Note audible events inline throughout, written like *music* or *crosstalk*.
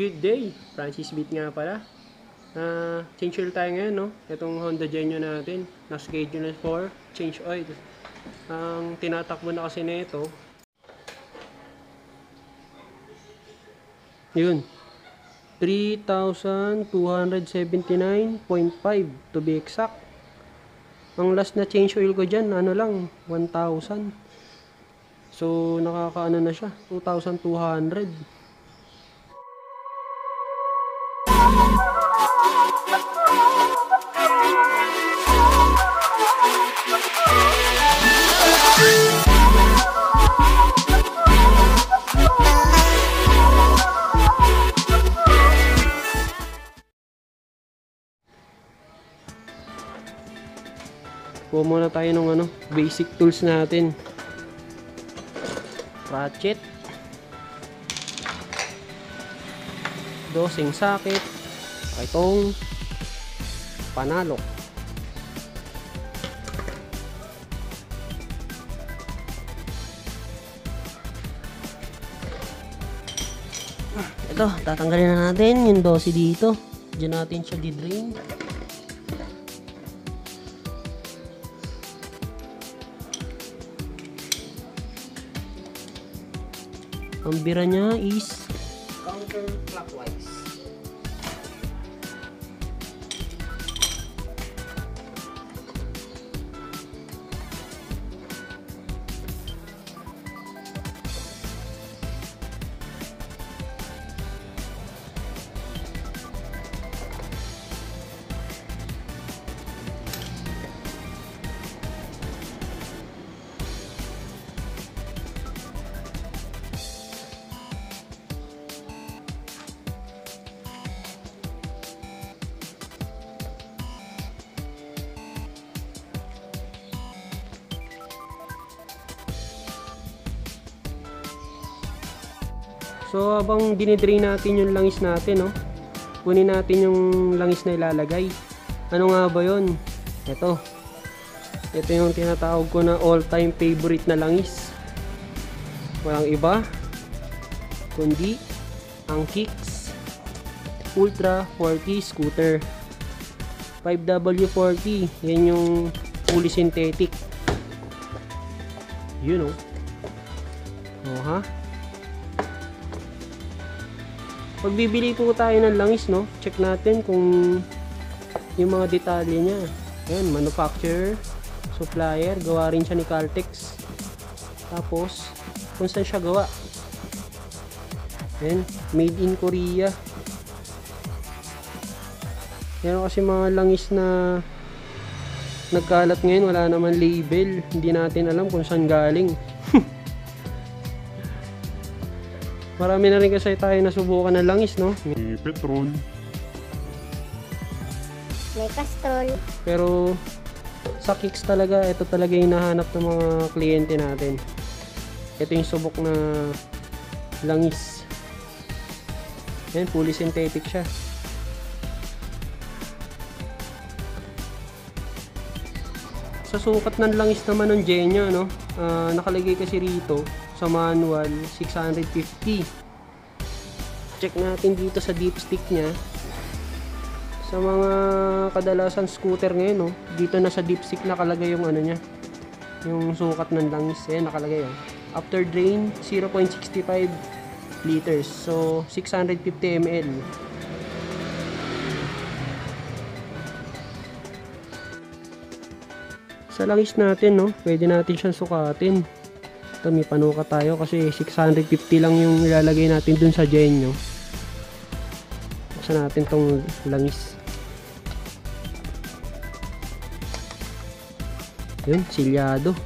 Good day! Francis Beat nga pala. Ah, change oil tayo ngayon, no? Itong Honda Genio natin. Na-schedule na for change oil. Ang tinatakbo na kasi nito. Yun. 3,279.5 to be exact. Ang last na change oil ko dyan, ano lang, 1,000. So, nakakaano na siya, 2,200. Kuha muna tayo ng ano, basic tools natin. Ratchet. Dosing socket. Itong panalo. Ito, tatanggalin na natin yung dosi dito. Diyan natin siya di-drain. Ang bira niya is counterclockwise. So habang dinidrain natin yung langis natin, no? Kunin natin yung langis na ilalagay. Ano nga ba 'yon? Ito. Ito yung tinatawag ko na all-time favorite na langis. Walang iba kundi ang Kicks Ultra 40 scooter. 5W40, yan yung fully synthetic. You know. Oh ha? Pag bibili po tayo ng langis, no, check natin kung yung mga detalye niya. Ayan, manufacturer, supplier, gawa rin siya ni Caltex. Tapos, kung saan siya gawa. Ayan, made in Korea. Yan kasi mga langis na nagkalat ngayon, wala naman label. Hindi natin alam kung saan galing. *laughs* Marami na rin kasi tayo nasubukan ng langis, no? May petrol. May kastrol. Pero sa kicks talaga, ito talaga yung nahanap ng mga kliyente natin. Ito yung subok na langis. Yan, fully synthetic siya. Sa sukat ng langis naman ng Genio, no? Ah, nakalagay kasi rito sa manual 650. Check natin dito sa dipstick niya. Sa mga kadalasan scooter ngayon, no? Dito na sa dipstick nakalagay yung ano niya. Yung sukat ng langis. Ayan, nakalagay, oh. After drain, 0.65 liters. So, 650 ml. Sa langis natin, no? Pwede natin siyang sukatin. Ito, may panuka tayo kasi 650 lang yung ilalagay natin dun sa Genyo. Buksan natin tong langis. Yun, silyado.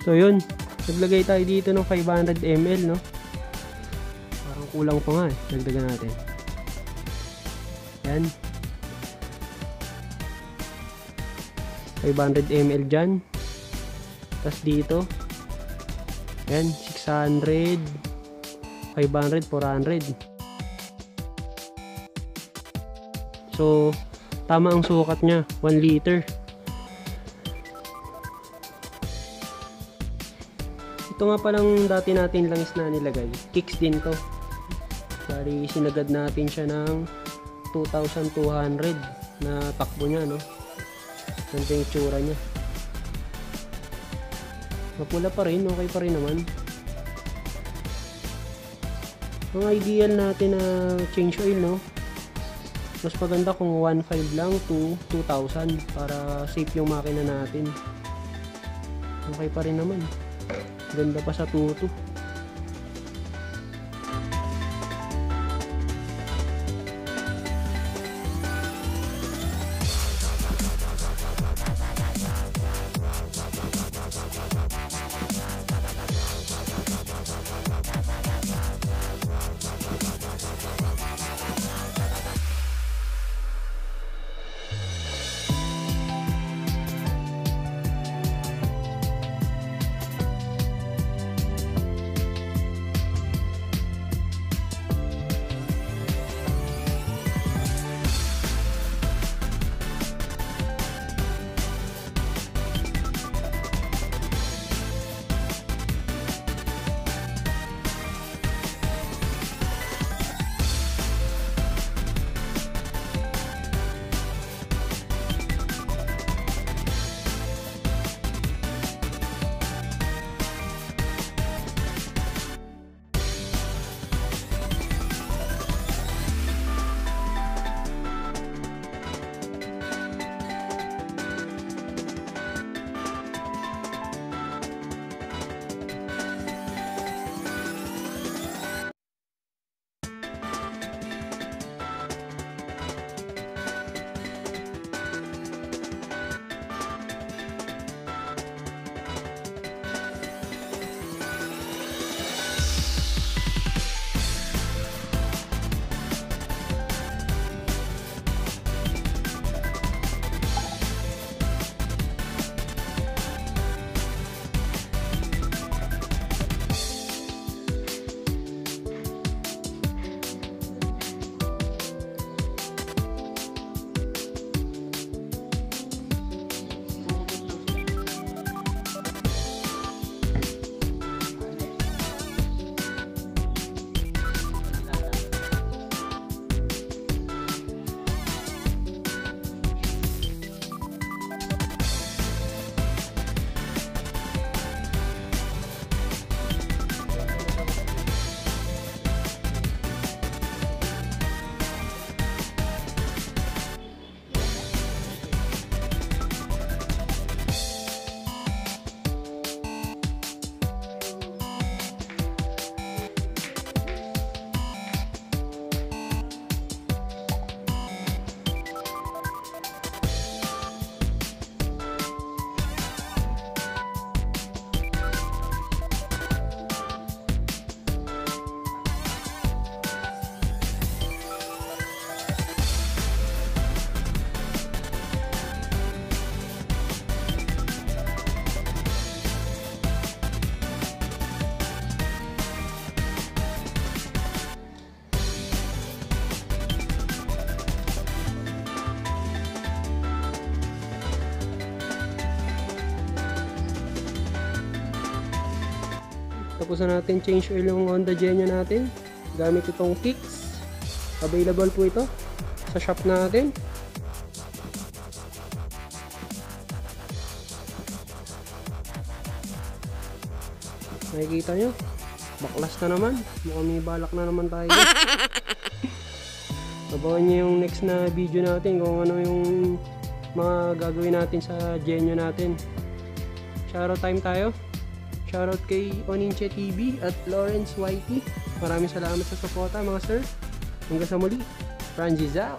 So yun, naglagay tayo dito ng 500 ml no. Parang kulang pa nga eh. Dagdagan natin. Yan. 500 ml dyan. Tapos dito. Yan, 600. 500, 400. So, tama ang sukat niya. 1 liter. Ito nga palang dati natin langis na nilagay. Kicks din to. Bali, sinagad natin siya ng 2,200 na takbo niya, no? Ganito yung tsura niya. Mapula pa rin, okay pa rin naman. Ang ideal natin na change oil, no? Mas maganda kung 1.5 lang to 2,000 para safe yung makina natin. Okay pa rin naman. Ganda pa sa tuto. Tapos na natin change oil yung Honda Genia natin. Gamit itong kicks. Available po ito sa shop natin. Nakikita nyo? Baklas na naman. Mukhang may balak na naman tayo. *laughs* Abangan nyo yung next na video natin kung ano yung mga gagawin natin sa Genio natin. Shoutout time tayo. Shoutout kay Oninche TV at Lawrence YT. Maraming salamat sa suporta mga sir. Hanggang sa muli. Franji's out.